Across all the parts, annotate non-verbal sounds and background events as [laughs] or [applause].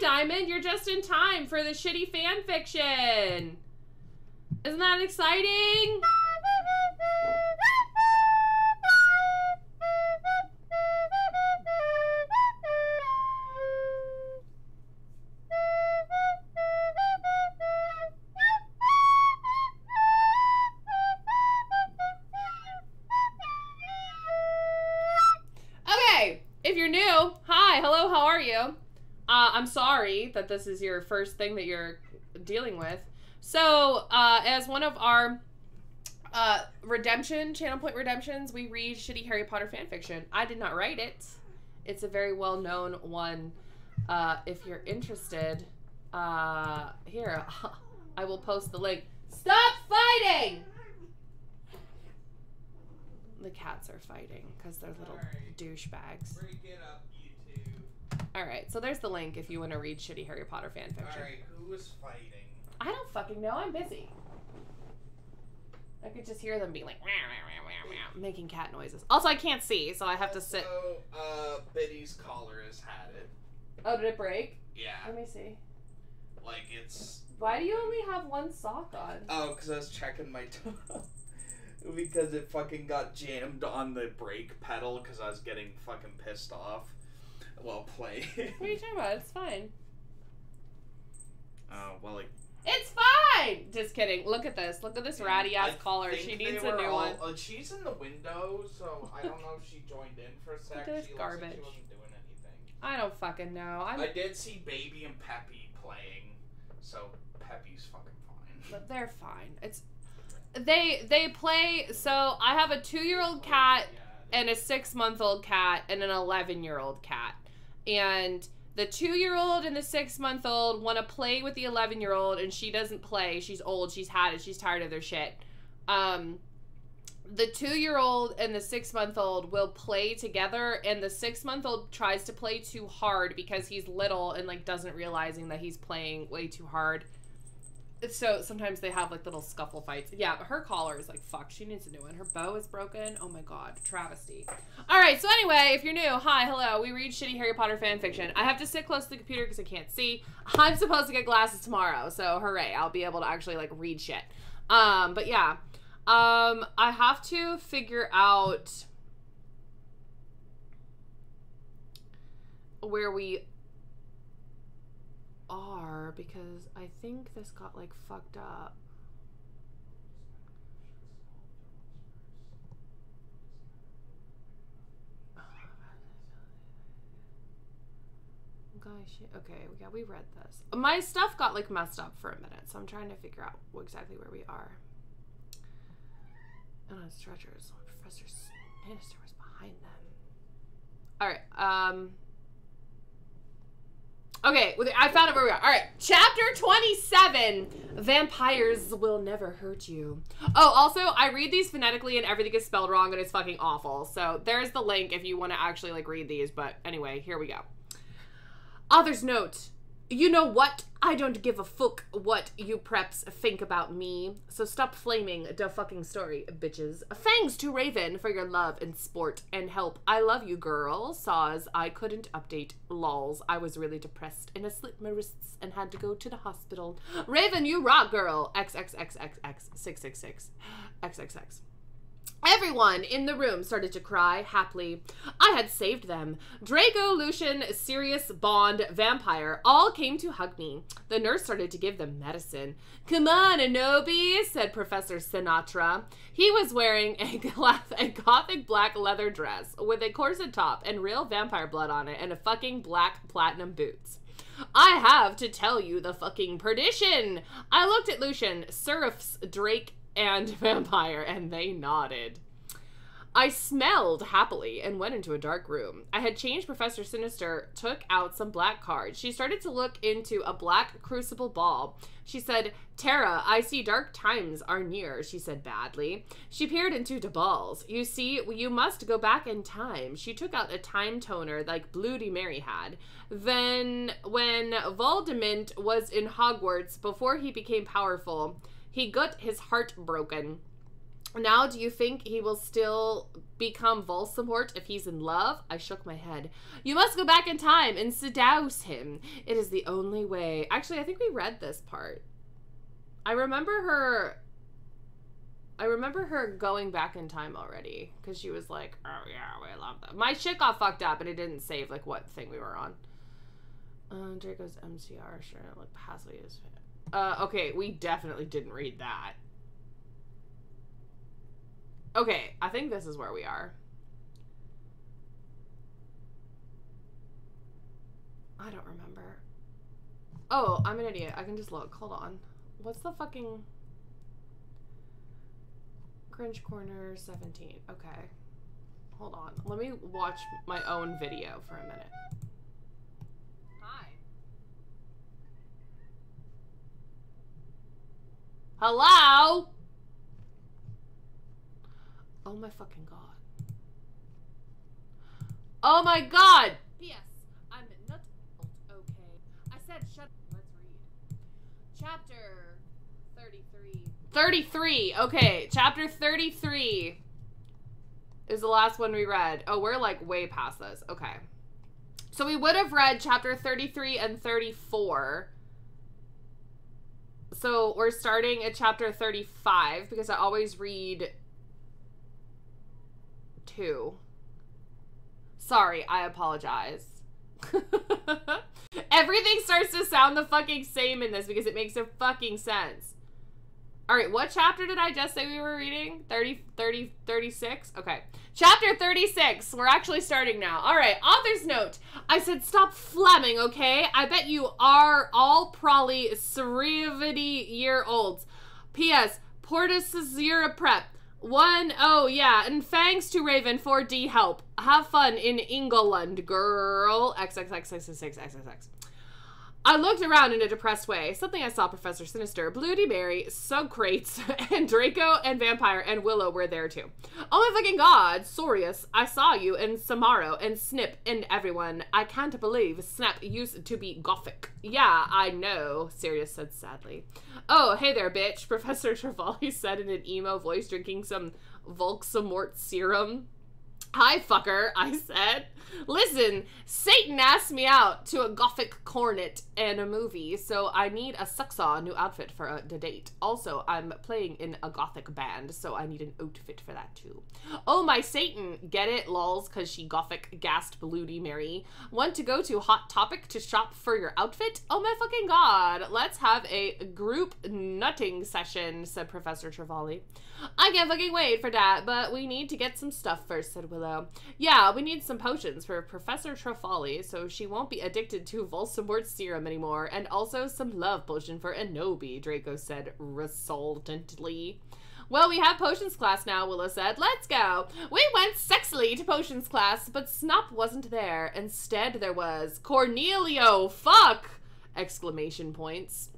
Diamond. You're just in time for the shitty fan fiction. Isn't that exciting? Okay, if you're new, hi, hello, how are you? Uh, I'm sorry that this is your first thing that you're dealing with. So, uh, as one of our uh, redemption, Channel Point redemptions, we read shitty Harry Potter fan fiction. I did not write it. It's a very well known one. Uh, if you're interested, uh, here, [laughs] I will post the link. Stop fighting! The cats are fighting because they're little Alright. douchebags. Break it up, you two. All right, so there's the link if you want to read shitty Harry Potter fan fiction. Alright, who was fighting? I don't fucking know. I'm busy. I could just hear them be like, "Meow, meow, meow, meow, meow," making cat noises. Also, I can't see, so I have to sit. Uh, Biddy's collar has had it. Oh, did it break? Yeah, Let me see. like it's. Why do you only have one sock on? Oh, because I was checking my toe. [laughs] because it fucking got jammed on the brake pedal because I was getting fucking pissed off while play. What are you talking about? It's fine. Oh, well, like. It's fine. Just kidding. Look at this. Look at this ratty ass collar. She needs a new all- one. uh, she's in the window, so I don't know if she joined in for a sec. Look at this she garbage. Looks like she wasn't doing anything. I don't fucking know. I'm. I did see Baby and Peppy playing, so Peppy's fucking fine. But they're fine. It's. They they play. So I have a two year old cat and a six month old cat and an 11 year old cat. And the two year old and the six month old want to play with the 11 year old, and she doesn't play. She's old. She's had it. She's tired of their shit. Um, the two year old and the six month old will play together, and the six month old tries to play too hard because he's little and like doesn't realizing that he's playing way too hard. So sometimes they have like little scuffle fights. Yeah, but her collar is like fuck. She needs a new one. Her bow is broken. Oh my god, travesty. All right. So anyway, if you're new, hi, hello. We read shitty Harry Potter fan fiction. I have to sit close to the computer because I can't see. I'm supposed to get glasses tomorrow, so hooray! I'll be able to actually like read shit. Um, but yeah, um, I have to figure out where we are because I think this got like fucked up. [sighs] Okay, yeah, we read this. My stuff got like messed up for a minute, so I'm trying to figure out exactly where we are. And on stretchers, Professor Sinister was behind them. All right. Um. Okay, I found it where we are. All right, chapter 27 Vampires Will Never Hurt You. Oh, also, I read these phonetically and everything is spelled wrong and it's fucking awful. So there's the link if you want to actually like read these. But anyway, here we go. Author's note. You know what? I don't give a fuck what you preps think about me. So stop flaming the fucking story, bitches. Thanks to Raven for your love and sport and help. I love you, girl. Saws I couldn't update. Lols. I was really depressed and I slit my wrists and had to go to the hospital. Raven, you rock, girl. XXXXX666. XXX. Everyone in the room started to cry happily. I had saved them. Draco, Lucian, Sirius, Bond, Vampire all came to hug me. The nurse started to give them medicine. Come on, Anobi, said Professor Sinatra. He was wearing a, [laughs] a gothic black leather dress with a corset top and real vampire blood on it and a fucking black platinum boots. I have to tell you the fucking perdition. I looked at Lucian, Serifs, Drake, and [laughs] Vampire, and they nodded. I smelled happily and went into a dark room. I had changed Professor Sinister, took out some black cards. She started to look into a black crucible ball. She said, Tara, I see dark times are near, she said badly. She peered into the balls. You see, you must go back in time. She took out a time toner like Bloody Mary had. Then, when Voldemort was in Hogwarts, before he became powerful, he got his heart broken. Now, do you think he will still become Voldemort if he's in love? I shook my head. You must go back in time and seduce him. It is the only way. Actually, I think we read this part. I remember her. I remember her going back in time already because she was like, "Oh yeah, we love that." My shit got fucked up and it didn't save like what thing we were on. Uh, Draco's MCR sure like passively is. Uh, okay, we definitely didn't read that. Okay, I think this is where we are. I don't remember. Oh, I'm an idiot. I can just look. Hold on. What's the fucking cringe corner 17? Okay. Hold on. Let me watch my own video for a minute. Hi. Hello? Oh my fucking god. Oh my god! P.S. I'm not okay. I said shut up. Let's read. Chapter 33. 33. Okay, chapter 33 is the last one we read. Oh, we're like way past this. Okay. So we would have read chapter 33 and 34. So we're starting at chapter 35 because I always read two. Sorry, I apologize. [laughs] Everything starts to sound the fucking same in this because it makes no fucking sense. All right, what chapter did I just say we were reading? 30, 30, 36? Okay. Chapter 36. We're actually starting now. All right, author's note. I said stop flamming, okay? I bet you are all probably 70 year olds. P.S. Portus Zero Prep. One, oh yeah, and thanks to Raven for D help. Have fun in England, girl. XXXXXXXX. I looked around in a depressed way. Something I saw Professor Sinister, Bloody Mary, Socrates, [laughs] and Draco and Vampire and Willow were there too. Oh my fucking god, Sorius, I saw you and Samaro and Snip and everyone. I can't believe Snap used to be gothic. Yeah, I know, Sirius said sadly. Oh, hey there, bitch, [laughs] Professor Trevally said in an emo voice, drinking some Volksamort serum. Hi, fucker, I said. Listen, Satan asked me out to a gothic cornet and a movie, so I need a sucksaw new outfit for uh, a, date. Also, I'm playing in a gothic band, so I need an outfit for that too. Oh, my Satan, get it, lols, cause she gothic gassed Bloody Mary. Want to go to Hot Topic to shop for your outfit? Oh my fucking god, let's have a group nutting session, said Professor Trevally. I can't fucking wait for that, but we need to get some stuff first, said Willow. Yeah, we need some potions for Professor Trefali so she won't be addicted to Volsamort serum anymore, and also some love potion for Enobi, Draco said resultantly. Well, we have potions class now, Willow said. Let's go. We went sexily to potions class, but Snop wasn't there. Instead, there was Cornelio. Fuck! Exclamation points.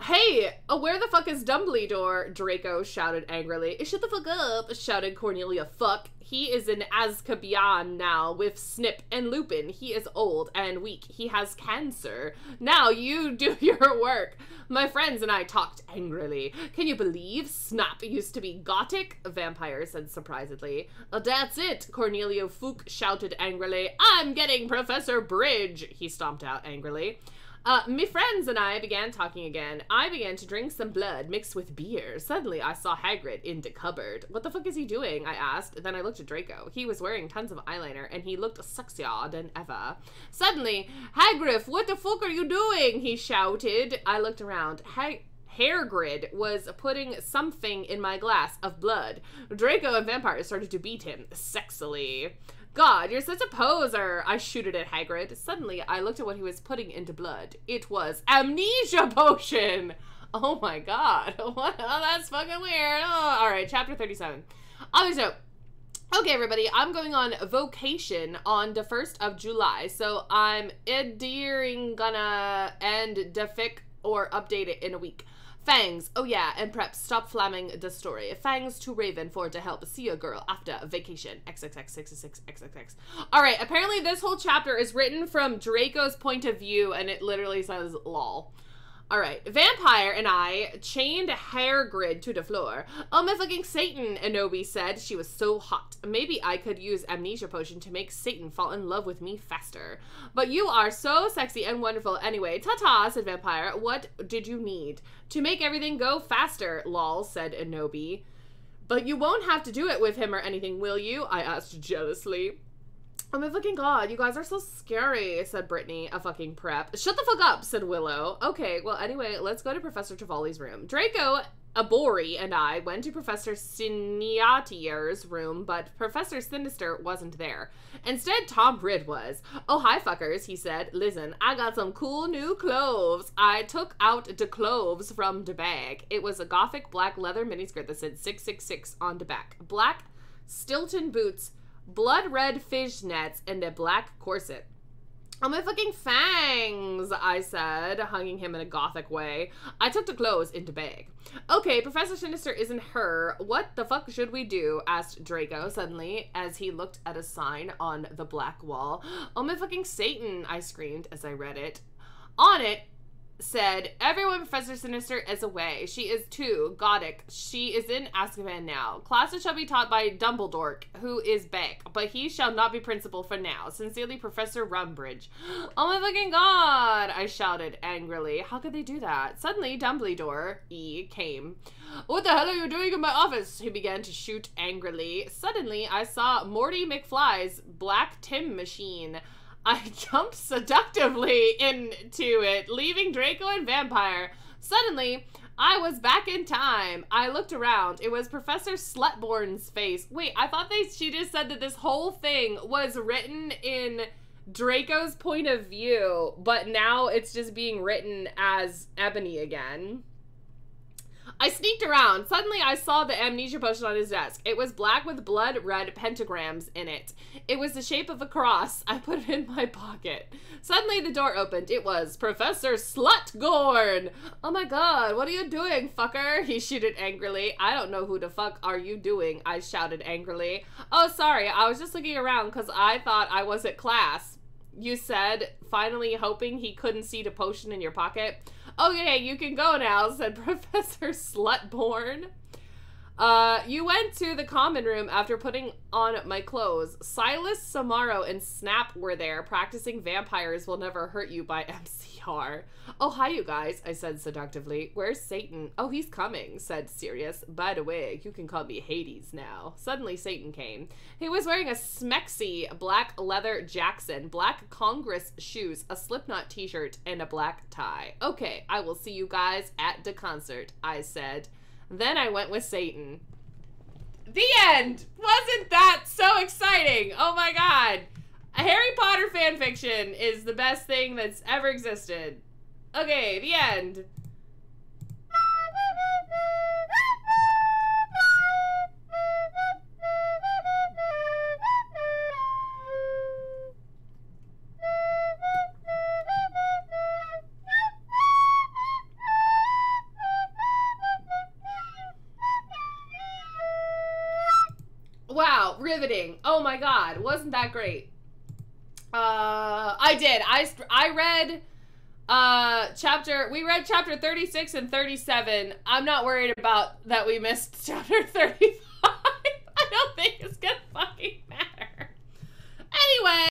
Hey, uh, where the fuck is Dumbledore? Draco shouted angrily. Shut the fuck up, shouted Cornelia. Fuck. He is in Azkaban now with Snip and Lupin. He is old and weak. He has cancer. Now you do [laughs] your work. My friends and I talked angrily. Can you believe Snap used to be gothic? Vampire said surprisedly. Uh, that's it, Cornelio Fook shouted angrily. I'm getting Professor Bridge, he stomped out angrily. Uh, me friends and I began talking again. I began to drink some blood mixed with beer. Suddenly, I saw Hagrid in the cupboard. What the fuck is he doing? I asked. Then I looked at Draco. He was wearing tons of eyeliner, and he looked sexier than ever. Suddenly, Hagrid, what the fuck are you doing? He shouted. I looked around. Hag Hairgrid was putting something in my glass of blood. Draco and Vampire started to beat him sexily. God, you're such a poser. I shooted at Hagrid. Suddenly, I looked at what he was putting into blood. It was amnesia potion. Oh my god. [laughs] Oh, that's fucking weird. Oh, all right, chapter 37. Other note. Okay, everybody, I'm going on vacation on the 1st of July. So I'm adhering gonna end the fic or update it in a week. Fangs, oh yeah, and prep, stop flamming the story. Fangs to Raven for to help see a girl after a vacation. XXX666XXX. Alright, apparently this whole chapter is written from Draco's point of view, and it literally says lol. All right, Vampire and I chained hair grid to the floor. Oh my fucking Satan, Anobi said. She was so hot. Maybe I could use amnesia potion to make Satan fall in love with me faster. But you are so sexy and wonderful anyway. Ta-ta, said Vampire. What did you need? To make everything go faster, lol, said Anobi. But you won't have to do it with him or anything, will you? I asked jealously. Oh my fucking god, you guys are so scary, said Brittany, a fucking prep. Shut the fuck up, said Willow. Okay, well, anyway, let's go to Professor Tavalli's room. Draco, Abori, and I went to Professor Siniatier's room, but Professor Sinister wasn't there. Instead, Tom Ridd was. Oh, hi, fuckers, he said. Listen, I got some cool new clothes. I took out the clothes from the bag. It was a gothic black leather miniskirt that said 666 on the back. Black Stilton boots blood red fishnets, and a black corset. Oh my fucking fangs, I said, hugging him in a gothic way. I took the clothes into bag. Okay, Professor Sinister isn't her. What the fuck should we do? asked Draco suddenly as he looked at a sign on the black wall. Oh my fucking Satan, I screamed as I read it. On it, said, Everyone Professor Sinister is away. She is too. Godic. She is in Azkaban now. Classes shall be taught by Dumbledore, who is back, but he shall not be principal for now. Sincerely, Professor Rumbridge. [gasps] Oh my fucking god! I shouted angrily. How could they do that? Suddenly, Dumbledore, E, came. What the hell are you doing in my office? He began to shoot angrily. Suddenly, I saw Morty McFly's black Tim machine. I jumped seductively into it, leaving Draco and Vampire. Suddenly, I was back in time. I looked around. It was Professor Slutborn's face. Wait, I thought they she just said that this whole thing was written in Draco's point of view, but now it's just being written as Ebony again. I sneaked around. Suddenly, I saw the amnesia potion on his desk. It was black with blood red pentagrams in it. It was the shape of a cross. I put it in my pocket. Suddenly, the door opened. It was Professor Slutgorn. Oh my god, what are you doing, fucker? He shouted angrily. I don't know who the fuck are you doing, I shouted angrily. Oh, sorry, I was just looking around because I thought I was at class. You said, finally hoping he couldn't see the potion in your pocket. Okay, you can go now, said [laughs] Professor Slutborn. Uh, you went to the common room after putting on my clothes. Silas, Samaro, and Snap were there, practicing Vampires Will Never Hurt You by [laughs] MCR. Oh, hi, you guys, I said seductively. Where's Satan? Oh, he's coming, said Sirius. By the way, you can call me Hades now. Suddenly, Satan came. He was wearing a smexy black leather Jackson, black Congress shoes, a Slipknot t-shirt, and a black tie. Okay, I will see you guys at the concert, I said. Then I went with Satan. The end! Wasn't that so exciting? Oh my god. A Harry Potter fanfiction is the best thing that's ever existed. Okay, the end. Riveting. Oh my god, wasn't that great? Uh, I did. I I read uh chapter we read chapter 36 and 37. I'm not worried about that we missed [laughs] chapter 35.